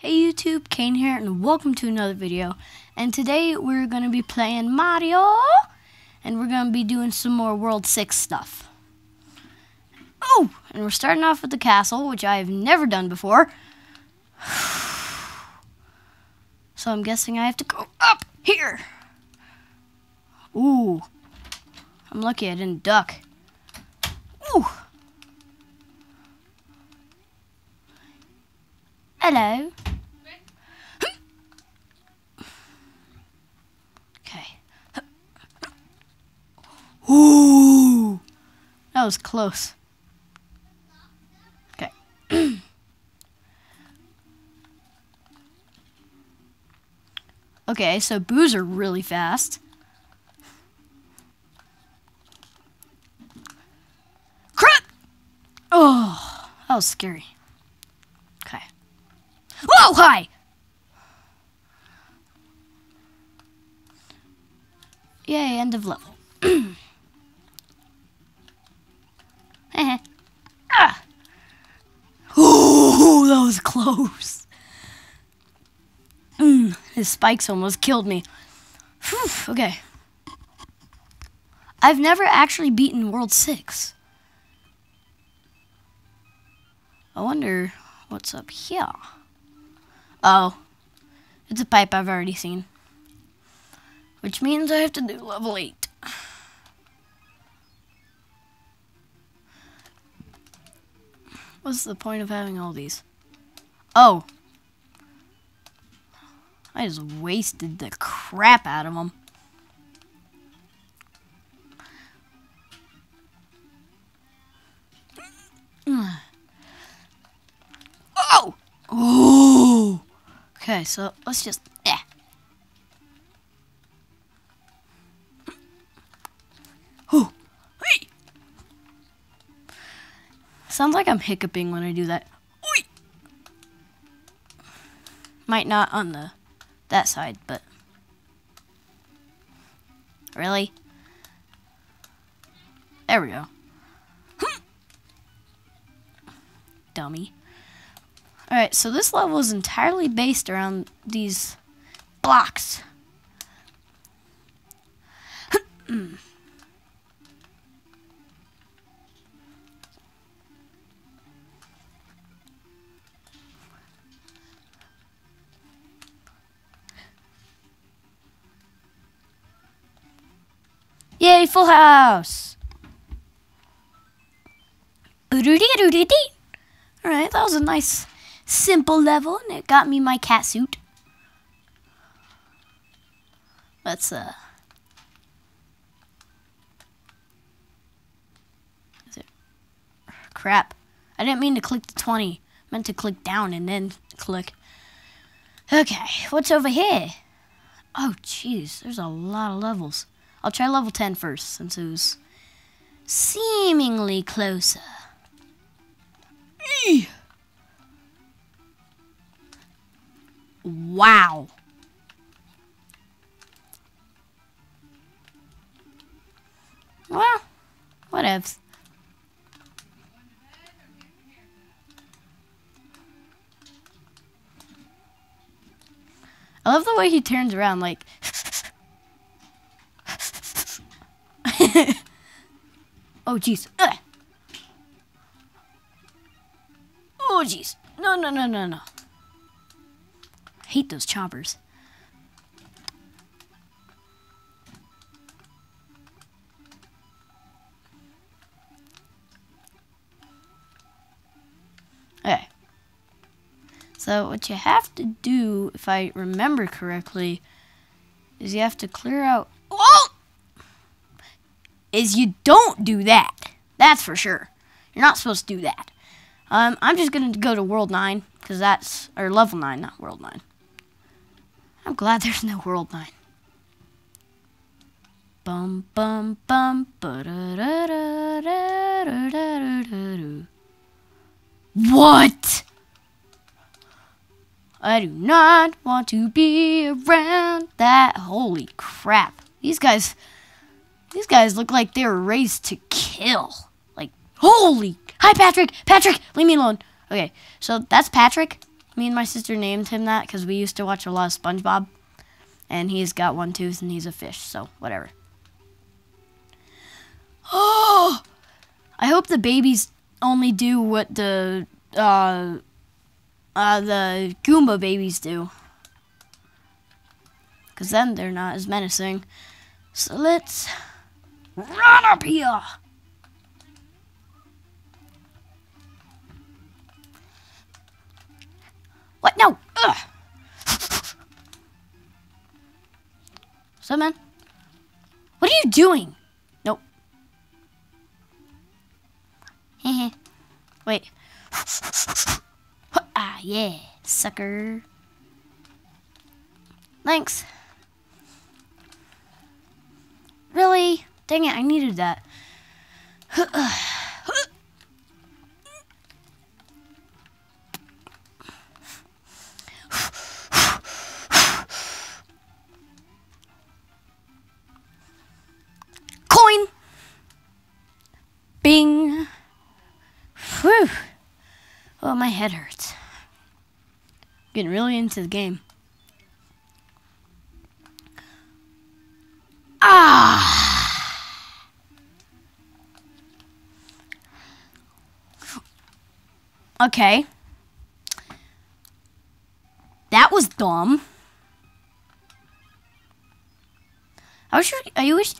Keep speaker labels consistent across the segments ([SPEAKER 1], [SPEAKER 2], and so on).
[SPEAKER 1] Hey YouTube, Kain here, and welcome to another video. And today we're going to be playing Mario, and we're going to be doing some more World 6 stuff. Oh, and we're starting off with the castle, which I have never done before. So I'm guessing I have to go up here. Ooh, I'm lucky I didn't duck. Ooh. Hello. Okay. Ooh. That was close. Okay. okay, so boos are really fast. Crap! Oh, that was scary. Whoa, hi! Yay, end of level. ah! Ooh, that was close. Mm, his spikes almost killed me. Whew, okay. I've never actually beaten World 6. I wonder what's up here. Oh, it's a pipe I've already seen. Which means I have to do level 8. What's the point of having all these? Oh. I just wasted the crap out of them. Okay, so let's just. Eh. Oh! Hey! Sounds like I'm hiccuping when I do that. Might not on the that side, but really. There we go. Dummy. Alright, so this level is entirely based around these blocks. Yay, full house! Alright, that was a nice simple level and it got me my cat suit. Let's uh crap. I didn't mean to click the 20. I meant to click down and then click. Okay, what's over here? Oh jeez, there's a lot of levels. I'll try level 10 first since it was seemingly closer. Eee! Wow. Well, whatevs. I love the way he turns around like Oh jeez. Oh jeez. No no no no no hate those choppers. Okay. So what you have to do, if I remember correctly, is you have to clear out... Oh! Is you don't do that. That's for sure. You're not supposed to do that. Um, I'm just going to go to World 9, because that's... Or Level 9, not World 9. Glad there's no World 9. Bum bum bum What? I do not want to be around that. Holy crap. These guys, these guys look like they're raised to kill. Like, holy. Hi, Patrick. Patrick, leave me alone. Okay, so that's Patrick. Me and my sister named him that because we used to watch a lot of SpongeBob. And he's got one tooth and he's a fish, so whatever. Oh! I hope the babies only do what the uh, uh, the Goomba babies do. Because then they're not as menacing. So let's run up here. What? No! Ugh. So, man, what are you doing? Nope. Wait. ah, yeah, sucker. Thanks. Really? Dang it, I needed that. head hurts. Getting really into the game. Ah! Okay. That was dumb. I wish you, I wish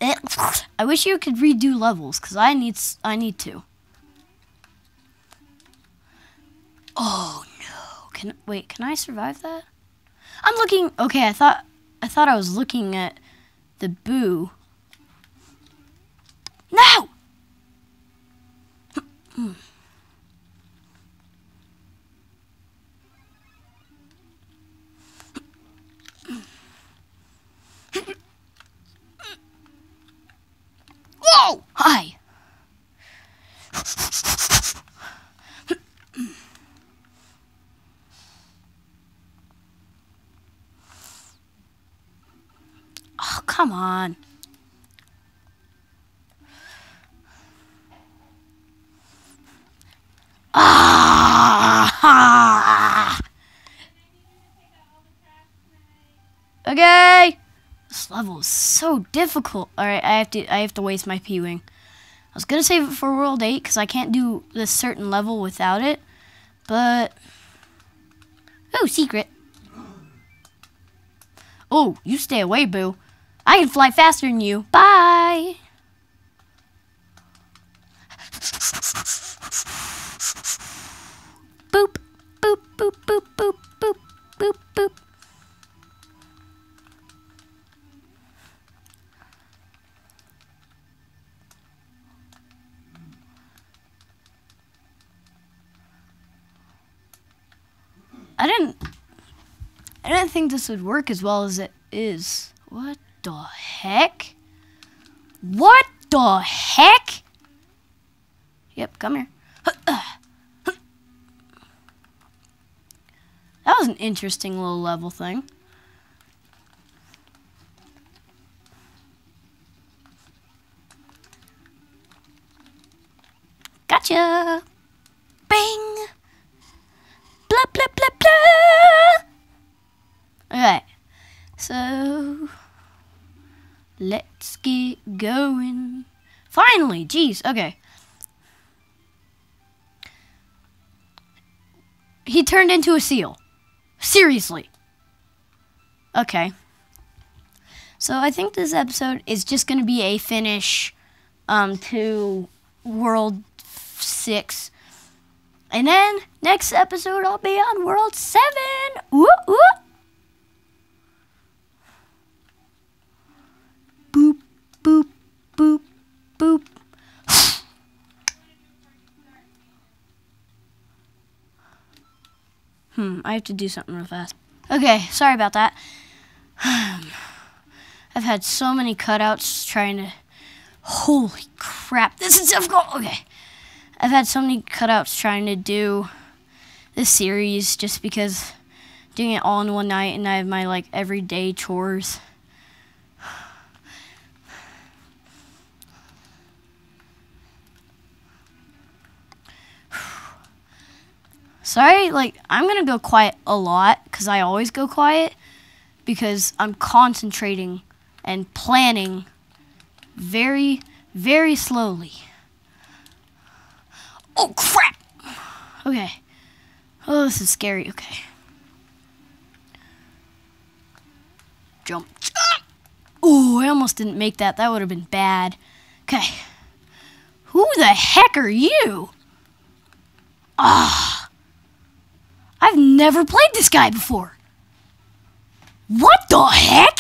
[SPEAKER 1] I wish you could redo levels cuz I need I need to. Wait, can I survive that? I'm looking Okay, I thought I thought I was looking at the boo. No! Whoa! Hi. Oh, come on. Ah! Okay. Level is so difficult. All right, I have to I have to waste my P-wing. I was gonna save it for World 8 because I can't do this certain level without it, but oh, secret. Oh, you stay away, boo. I can fly faster than you. Bye. Boop, boop, boop, boop, boop, boop, boop, I didn't I didn't think this would work as well as it is. What the heck? What the heck? Yep, come here. That was an interesting little level thing. Okay. He turned into a seal. Seriously. Okay. So I think this episode is just going to be a finish um, to World 6. And then next episode I'll be on World 7. Ooh, ooh. Boop, boop, boop, boop. Hmm, I have to do something real fast. Okay, sorry about that. I've had so many cutouts trying to. Holy crap, this is difficult. Okay. I've had so many cutouts trying to do this series just because doing it all in one night and I have my like everyday chores. Sorry, like, I'm gonna go quiet a lot, because I always go quiet, because I'm concentrating and planning very, very slowly. Oh, crap! Okay. Oh, this is scary. Okay. Jump. Jump! Oh, I almost didn't make that. That would have been bad. Okay. Who the heck are you? Ah. I've never played this guy before. What the heck?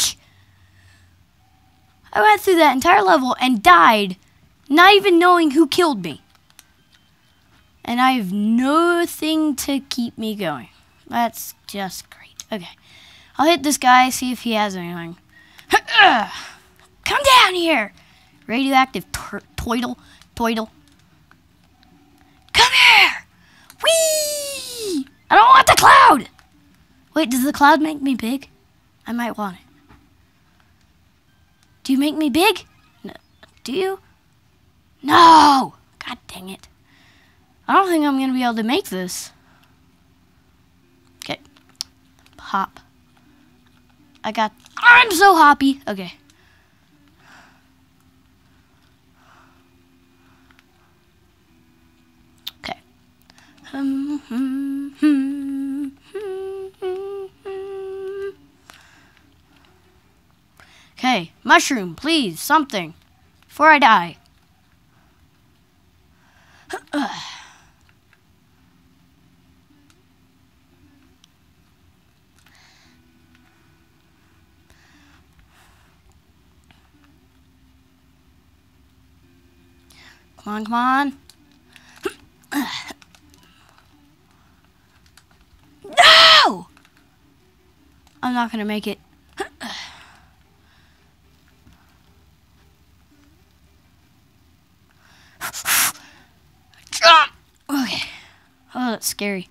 [SPEAKER 1] I went through that entire level and died, not even knowing who killed me. And I have nothing to keep me going. That's just great. Okay. I'll hit this guy, see if he has anything. Come down here! Radioactive toidle, toidle. Come here! Whee! I don't want the cloud! Wait, does the cloud make me big? I might want it. Do you make me big? No. Do you? No! God dang it. I don't think I'm going to be able to make this. Okay. Hop. I got... I'm so happy. Okay. Okay. Um, hmm. Okay, mushroom, please, something. Before I die. Come on, come on. No! I'm not going to make it. Jump! Okay. Oh, that's scary.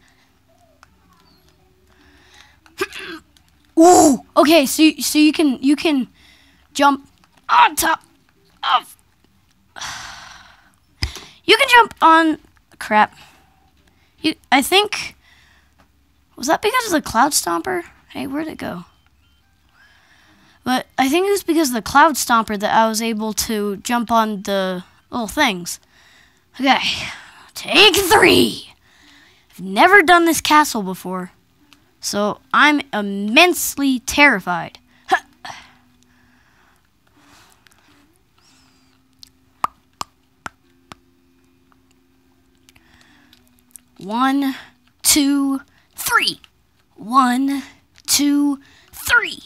[SPEAKER 1] Ooh! Okay, so so you can you can jump on top of you can jump on crap. You I think was that because of the cloud stomper? Hey, where'd it go? But I think it was because of the cloud stomper that I was able to jump on the little things. Okay. Take three. I've never done this castle before. So I'm immensely terrified. One, two, three. One, two, three.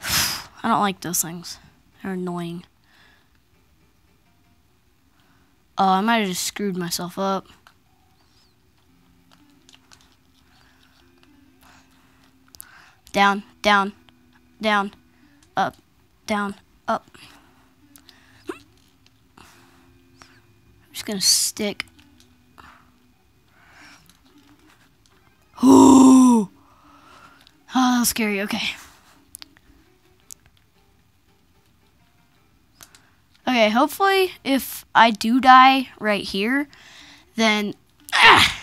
[SPEAKER 1] I don't like those things. They're annoying. Oh, I might have just screwed myself up. Down, down, down, up, down, up. I'm just gonna stick Ooh. Oh, scary. Okay. Okay, hopefully if I do die right here, then ah,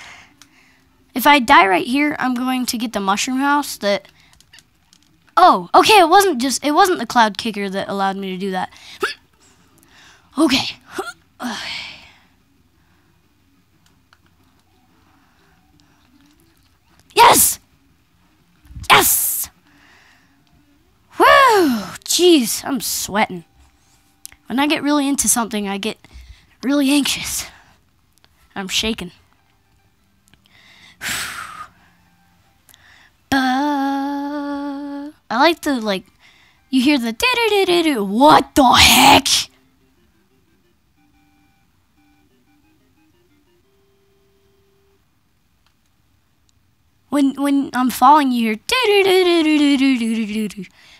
[SPEAKER 1] if I die right here, I'm going to get the mushroom house that Oh, okay, it wasn't just it wasn't the cloud kicker that allowed me to do that. okay. Yes! Jeez, I'm sweating. When I get really into something, I get really anxious. I'm shaking. I like the, like, you hear the what the heck? when when I'm falling, you hear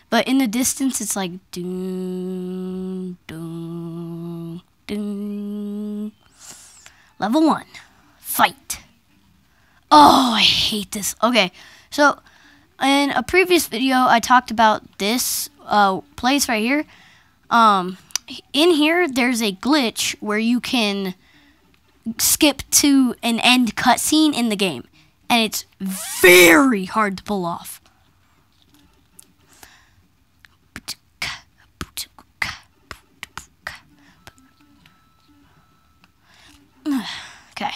[SPEAKER 1] but in the distance, it's like doom, doom, doom. Level one, fight. Oh, I hate this. Okay, so in a previous video, I talked about this uh, place right here. Um, in here, there's a glitch where you can skip to an end cutscene in the game, and it's very hard to pull off. Okay.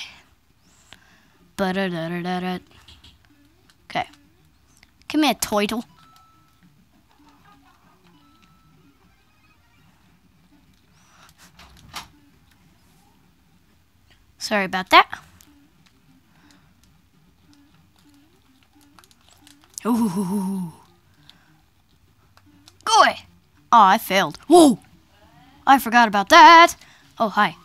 [SPEAKER 1] Okay. Come here, Toitle. Sorry about that. Ooh. Go away. Oh, I failed. Whoa! I forgot about that. Oh, hi.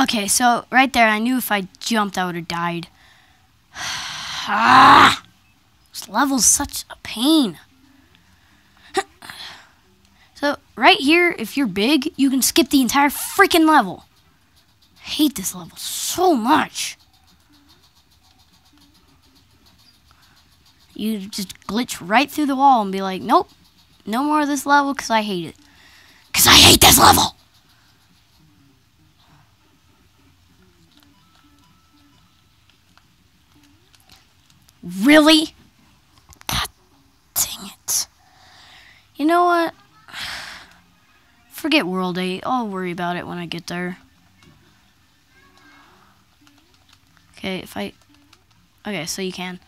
[SPEAKER 1] Okay, so right there, I knew if I jumped, I would have died. ah! This level's such a pain. so, right here, if you're big, you can skip the entire freaking level. I hate this level so much. You just glitch right through the wall and be like, nope, no more of this level because I hate it. Because I hate this level! Really? God dang it. You know what? Forget World 8. I'll worry about it when I get there. Okay, if I... Okay, so you can.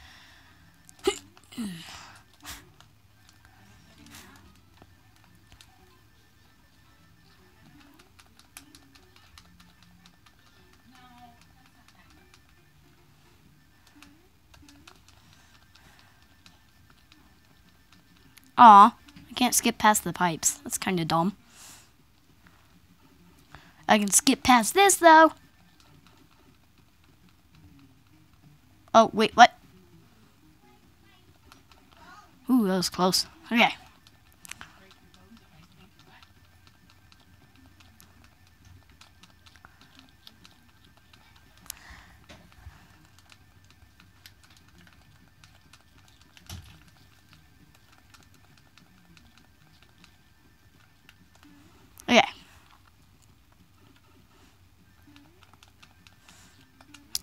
[SPEAKER 1] Aw, I can't skip past the pipes. That's kind of dumb. I can skip past this, though. Oh, wait, what? Ooh, that was close. Okay. Okay.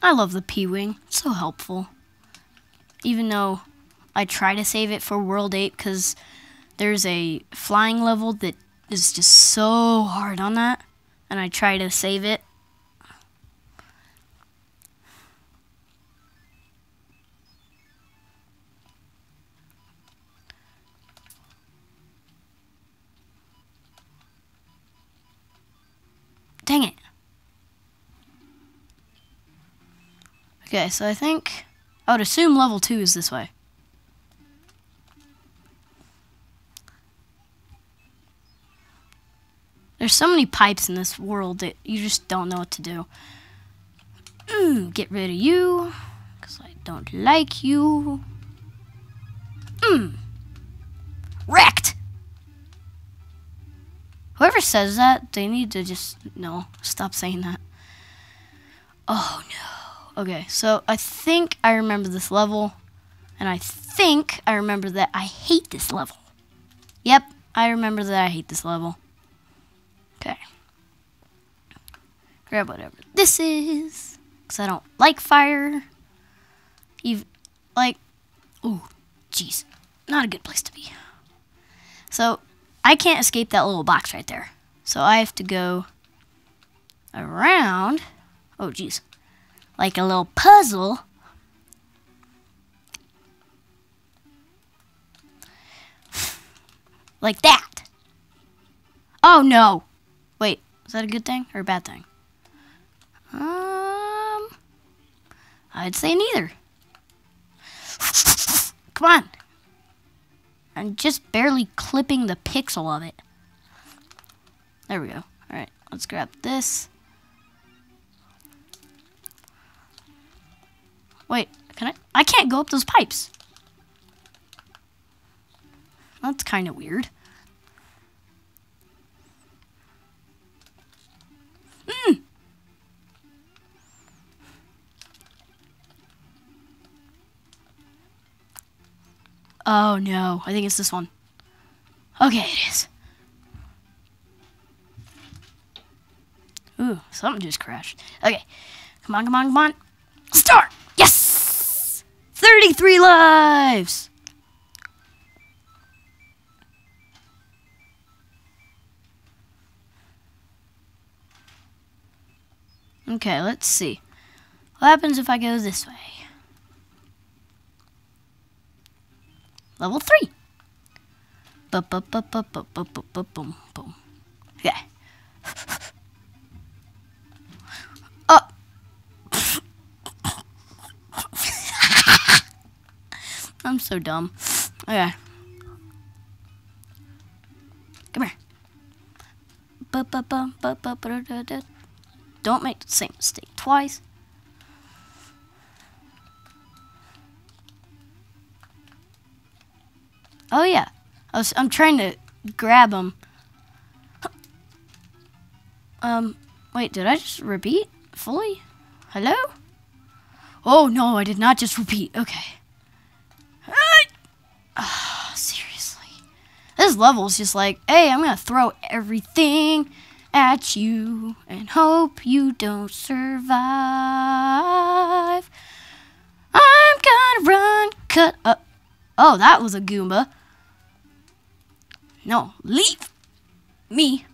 [SPEAKER 1] I love the P-Wing. So helpful. Even though I try to save it for World 8 because there's a flying level that is just so hard on that. And I try to save it. Okay, so I think I would assume level 2 is this way. There's so many pipes in this world that you just don't know what to do. Mm, get rid of you, because I don't like you. Mm. Wrecked! Whoever says that, they need to just, no, stop saying that. Oh no. Okay, so I think I remember this level, and I think I remember that I hate this level. Yep, I remember that I hate this level. Okay. Grab whatever this is. Because I don't like fire. Even, like, ooh, jeez. Not a good place to be. So, I can't escape that little box right there. So I have to go around. Oh, jeez. Like a little puzzle. like that. Oh, no. Wait, is that a good thing or a bad thing? Um, I'd say neither. Come on. I'm just barely clipping the pixel of it. There we go. Alright, let's grab this. Wait, can I? I can't go up those pipes. That's kind of weird. Mm. Oh no, I think it's this one. Okay, it is. Ooh, something just crashed. Okay, come on, come on, come on. Start! Yes! 33 lives! Okay, let's see. What happens if I go this way? Level 3. Boom, boom, boom, boom, boom, boom, boom, boom, boom. Okay. I'm so dumb. Okay. Come here. Don't make the same mistake twice. Oh yeah, I was, I'm trying to grab him. Um, wait, did I just repeat fully? Hello? Oh no, I did not just repeat. Okay. Ah, seriously. This level's just like, hey, I'm gonna throw everything at you and hope you don't survive. I'm gonna run, cut up. Oh, that was a Goomba. No, leave me.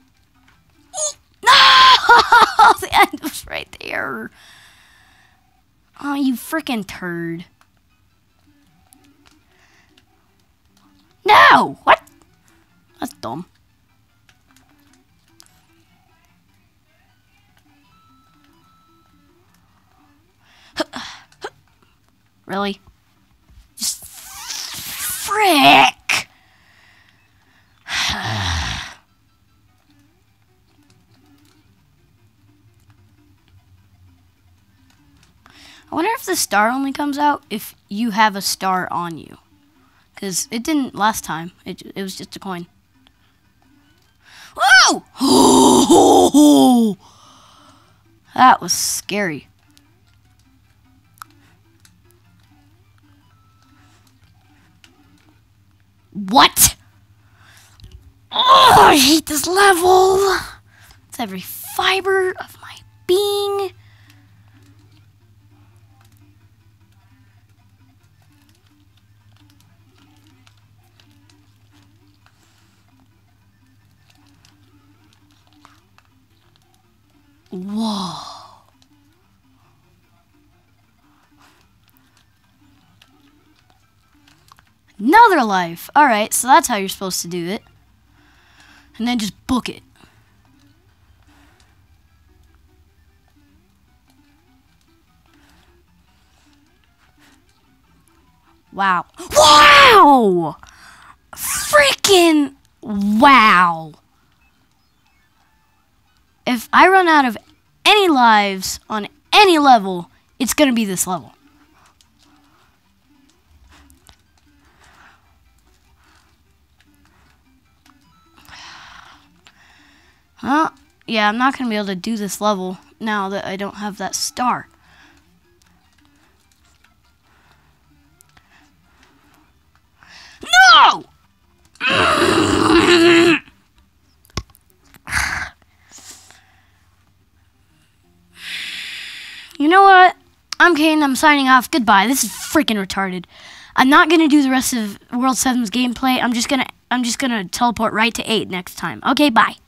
[SPEAKER 1] No! the end was right there. Oh, you freaking turd. No! What? That's dumb. really? Just frick! I wonder if the star only comes out if you have a star on you. Because it didn't last time. It, it was just a coin. Whoa! that was scary. What? Oh, I hate this level. It's every fiber of my being. Whoa. Another life. Alright, so that's how you're supposed to do it. And then just book it. Wow. Wow! Freaking wow. If I run out of any lives on any level, it's going to be this level. Huh? Yeah, I'm not going to be able to do this level now that I don't have that star. No! You know what? I'm Kain. I'm signing off. Goodbye. This is freaking retarded. I'm not gonna do the rest of World 7's gameplay. I'm just gonna I'm just gonna teleport right to 8 next time. Okay, bye.